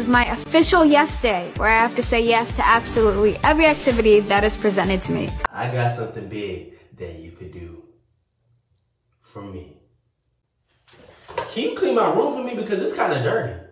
is my official yes day, where I have to say yes to absolutely every activity that is presented to me. I got something big that you could do for me. Can you clean my room for me because it's kind of dirty?